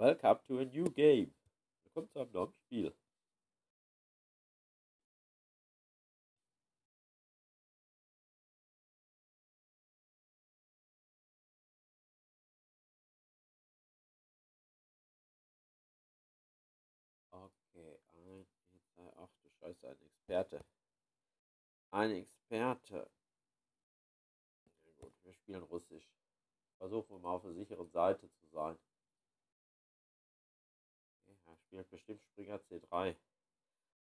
Welcome to a new game. Willkommen zu einem neuen Spiel. Okay, ein, zwei, ach du Scheiße, ein Experte. Ein Experte. Na gut, wir spielen Russisch. Versuchen wir mal auf der sicheren Seite zu sein. Spielt bestimmt Springer C3.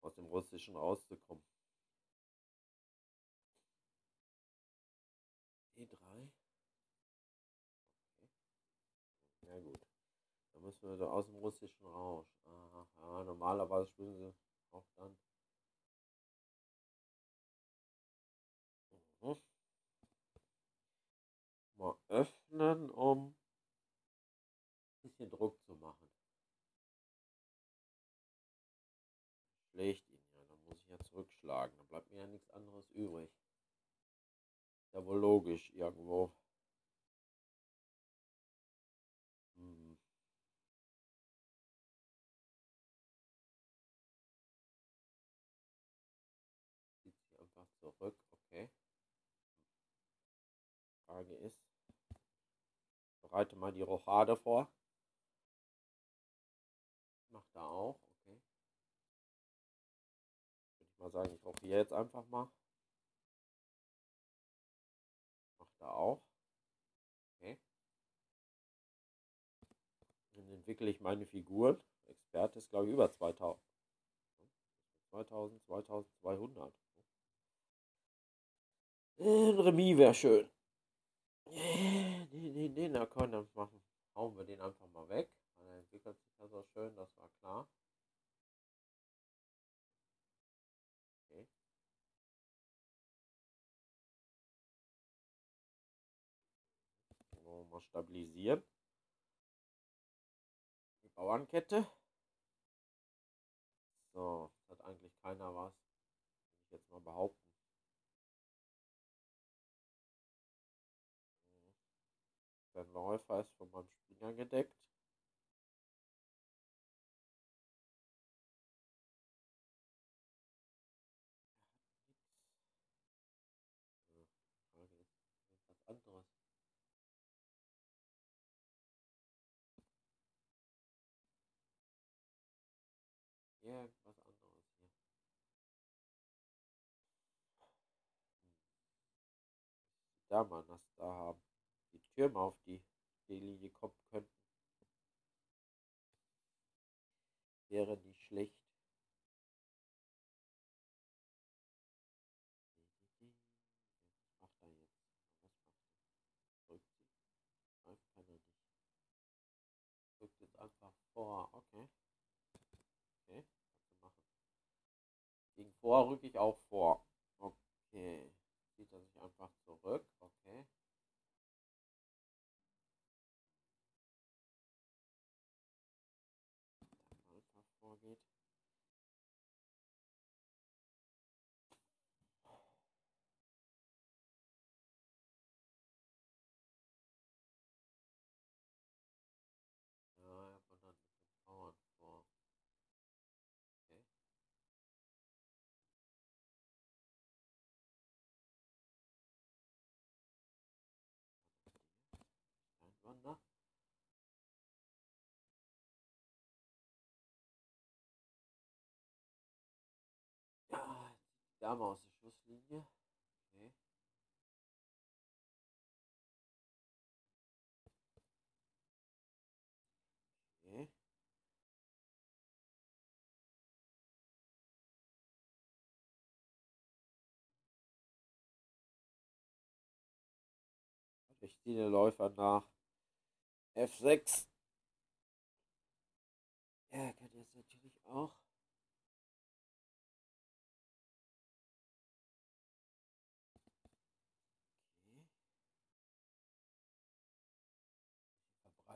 Aus dem Russischen rauszukommen. E3. Okay. Ja gut. Da müssen wir so aus dem Russischen raus. Aha, normalerweise spielen sie auch dann. Mhm. Mal öffnen, um ein bisschen Druck Schlägt ihn ja, dann muss ich ja zurückschlagen. Dann bleibt mir ja nichts anderes übrig. Ist ja wohl logisch irgendwo. Hm. Zieht sich einfach zurück, okay. Frage ist, bereite mal die Rochade vor. Macht da auch, sagen, ich rochiere jetzt einfach mal. Macht da auch. Okay. Dann entwickle ich meine Figuren. Experte ist, glaube ich, über 2000. 2000, 2200. Ein Remis wäre schön. Nee, nee, nee, na komm, dann machen, hauen wir den einfach mal weg. Dann entwickelt sich ja so schön, das war klar. Mal stabilisieren. Die Bauernkette. So, hat eigentlich keiner was. Will ich jetzt mal behaupten. Der Läufer ist von meinem Springer gedeckt. Irgendwas anderes hier. Da man das da haben. Die Türme auf die Linie kommen könnten. Wäre nicht schlecht. Was macht er jetzt? Was macht er? Rückzieht? Nein, kann er nicht. Rückt jetzt einfach vor. Okay. Okay, kannst du machen. Gegen vor rücke ich auch vor. Okay. Zieht er sich einfach zurück. Okay. Dame aus der Schusslinie. Okay. Okay. Ich ziehe den Läufer nach F6. Er kann jetzt natürlich auch.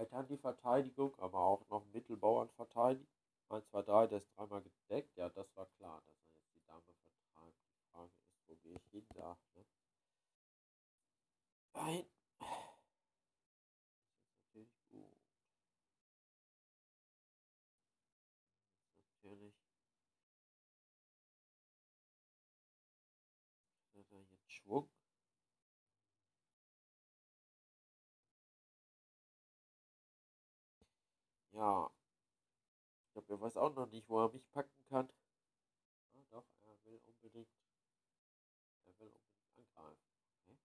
dann die Verteidigung, aber auch noch Mittelbauern verteidigt. 1, 2, 3, der ist dreimal gedeckt. Ja, das war klar, dass er jetzt die Dame vertreibt. Die Frage ist, wo gehe ich hin da? Ne? Nein. Das ist natürlich gut. Natürlich. Hat er jetzt Schwung? Ja. Ich glaube, er weiß auch noch nicht, wo er mich packen kann. Ah, doch, er will unbedingt. Er will unbedingt angreifen. Okay.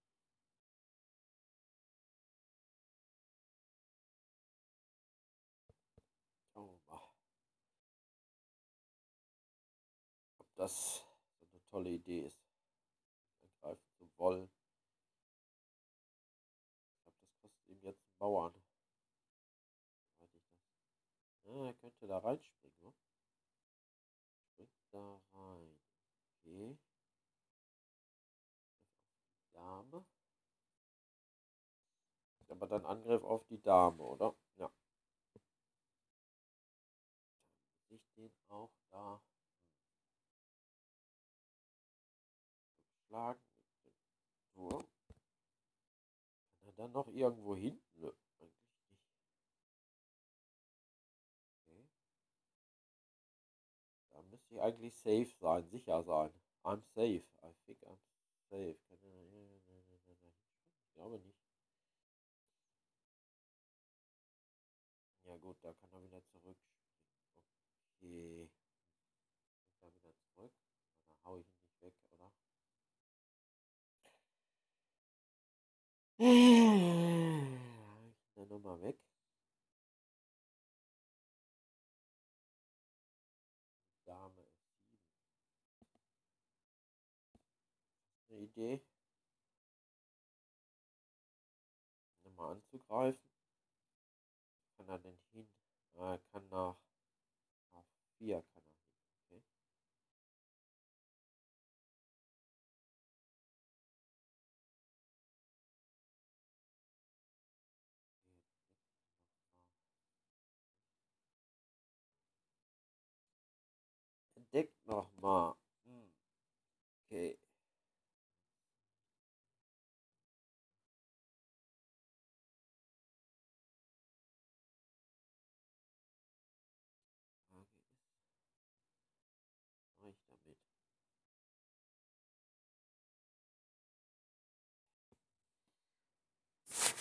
Schauen wir mal. Ob das eine tolle Idee ist, angreifen zu wollen. Ich glaube, das kostet ihm jetzt einen Bauern. Ja, er könnte da reinspringen, ne? Springt da rein. Okay. Dame. Aber dann Angriff auf die Dame, oder? Ja. Dann ich den auch da schlagen mit dem Turm. Kann er dann noch irgendwo hin? Ich eigentlich safe sein, sicher sein. I'm safe. I think I'm safe. Ich glaube nicht. Ja gut, da kann er wieder zurück. Okay. Ist er wieder zurück? Da hau ich ihn nicht weg, oder? Ich ihn nochmal weg. Eine Idee. Nochmal anzugreifen. Kann er denn hin? Er kann nach H4 kann er hin. Okay. Entdeckt nochmal. Hm. Okay.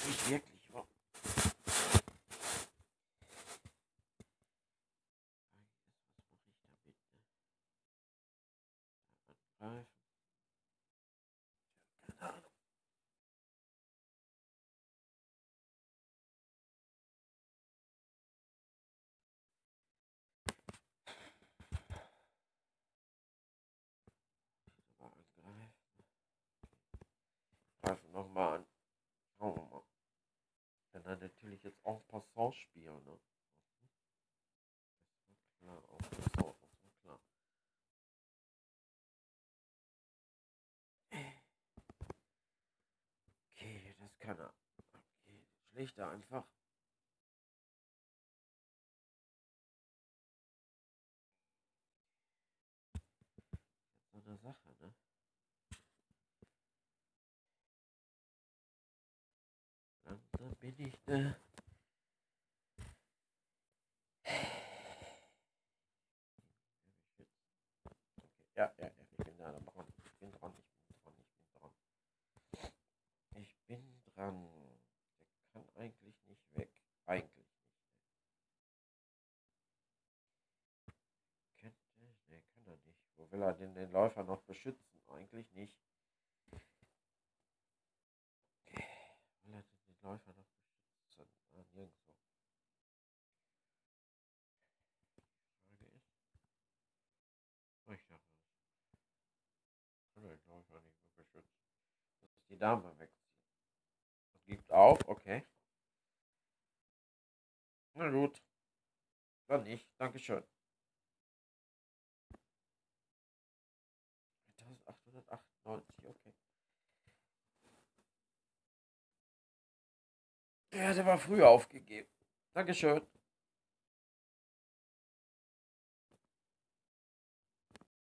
nicht wirklich wahr. Was mache ich damit? Ne? Angreifen. Keine Ahnung. Angreifen. Greifen nochmal an. Schauen wir mal kann er natürlich jetzt auch Passant spielen, ne? Klar, auch Passant, auch klar. Okay, das kann er. Okay, schlägt er einfach. So eine Sache, ne? Bin ich da. Okay, ja, ja, ja, ich bin da dran. Ich bin dran, ich bin dran, ich bin dran. Ich bin dran. Der kann eigentlich nicht weg. Eigentlich. Könnte, er nicht. Wo will er denn den Läufer noch beschützen? Eigentlich nicht. Läufer noch beschützen. Ah, nirgendwo. Die Frage ist. Ich dachte, das kann den Läufer nicht mehr beschützen. Das ist die Dame wegziehen. Das gibt auf, okay. Na gut. Dann nicht. Dankeschön. 1898, okay. Er hat aber früher aufgegeben. Dankeschön.